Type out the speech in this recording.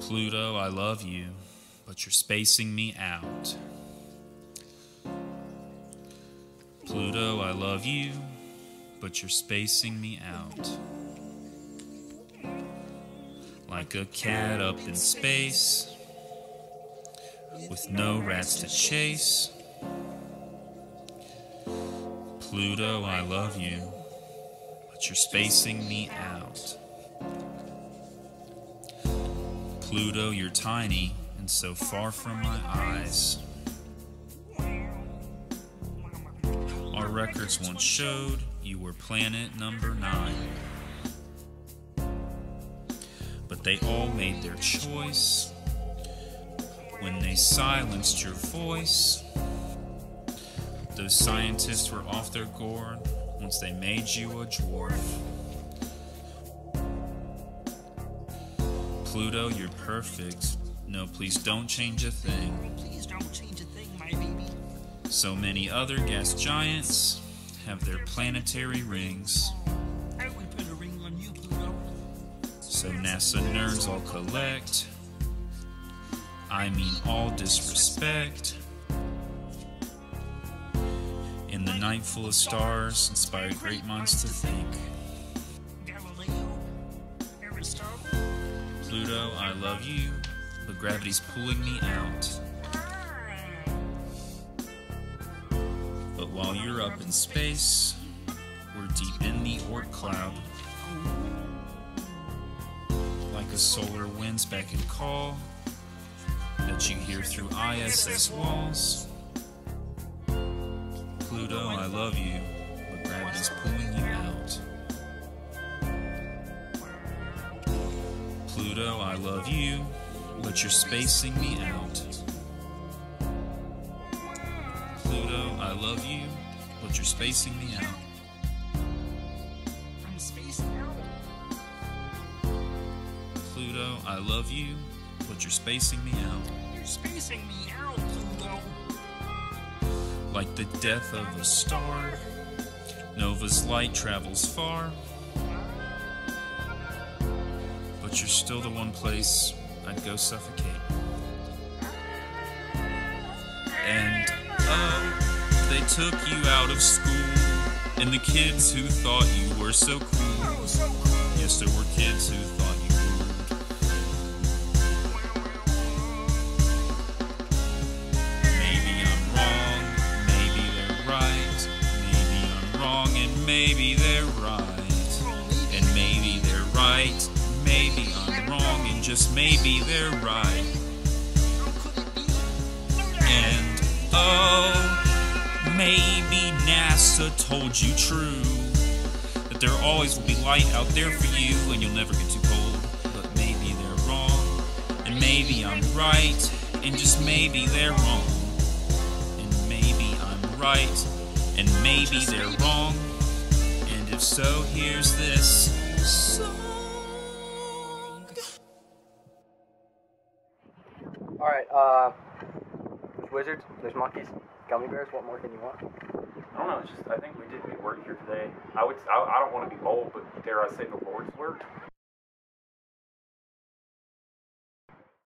Pluto, I love you, but you're spacing me out. Pluto, I love you, but you're spacing me out. Like a cat up in space, with no rats to chase. Pluto, I love you, but you're spacing me out. Pluto, you're tiny and so far from my eyes. Our records once showed you were planet number nine. But they all made their choice when they silenced your voice. Those scientists were off their gourd once they made you a dwarf. Pluto, you're perfect. No, please don't change a thing. Please don't change a thing, my baby. So many other gas giants have their planetary rings. I would put a ring on you, Pluto. So NASA nerds all collect. I mean, all disrespect. In the night full of stars, inspire great minds to think. Galileo, Aristotle. Pluto, I love you, but gravity's pulling me out. But while you're up in space, we're deep in the Oort cloud. Like a solar wind's beck and call that you hear through ISS walls. Pluto, I love you, but gravity's pulling you Pluto, I love you, but you're spacing me out. Pluto, I love you, but you're spacing me out. I'm spacing out. Pluto, I love you, but you're spacing me out. You're spacing me out, Pluto. Like the death of a star, Nova's light travels far. But you're still the one place I'd go suffocate. And oh, they took you out of school, and the kids who thought you were so cool. Yes, there were kids who thought you ruled. Maybe I'm wrong, maybe they're right. Maybe I'm wrong and maybe they're right. And maybe they're right, just maybe they're right. And oh, maybe NASA told you true. That there always will be light out there for you and you'll never get too cold. But maybe they're wrong, and maybe I'm right, and just maybe they're wrong. And maybe I'm right, and maybe they're wrong. And if so, here's this song. Alright, uh, there's wizards, there's monkeys, gummy bears, what more can you want? I don't know. It's just I think we did good work here today. I would. I, I don't want to be bold, but dare I say the Lord's work?